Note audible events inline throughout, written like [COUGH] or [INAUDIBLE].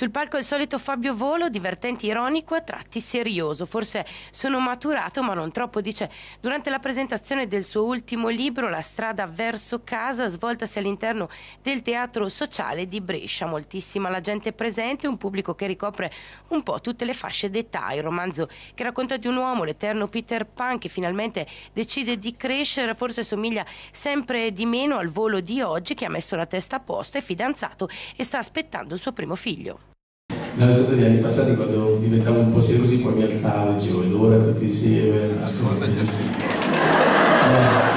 Sul palco il solito Fabio Volo, divertente, ironico, a tratti serioso. Forse sono maturato, ma non troppo, dice durante la presentazione del suo ultimo libro, La strada verso casa, svoltasi all'interno del teatro sociale di Brescia. Moltissima la gente presente, un pubblico che ricopre un po' tutte le fasce d'età. Il romanzo che racconta di un uomo, l'eterno Peter Pan, che finalmente decide di crescere, forse somiglia sempre di meno al volo di oggi, che ha messo la testa a posto, è fidanzato e sta aspettando il suo primo figlio. So se negli anni passati quando diventavo un po' serioso poi mi alzavo e dicevo ed ora tutti insieme assolutamente sì.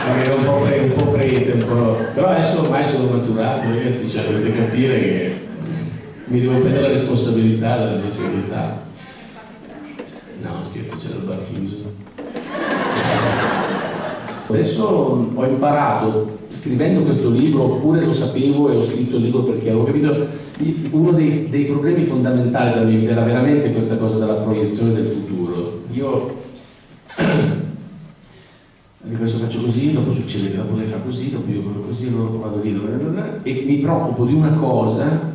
Eh, ero un po', pre, un po' prete, un po'... però adesso ormai sono maturato, ragazzi, cioè dovete capire che mi devo prendere la responsabilità della mia serietà. Adesso ho imparato, scrivendo questo libro, oppure lo sapevo e ho scritto il libro perché avevo capito, uno dei, dei problemi fondamentali della mia vita era veramente questa cosa della proiezione del futuro. Io [CLEARS THROAT] questo faccio così, dopo succede che dopo lei fa così, dopo io quello così, dopo vado lì, e mi preoccupo di una cosa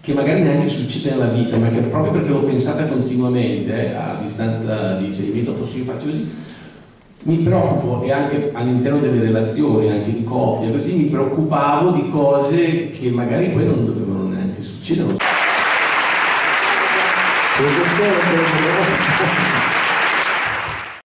che magari neanche succede nella vita, ma che proprio perché l'ho pensata continuamente, a distanza di sei mesi, dopo sì, io faccio così, mi preoccupo e anche all'interno delle relazioni, anche di coppia, così mi preoccupavo di cose che magari poi non dovevano neanche succedere.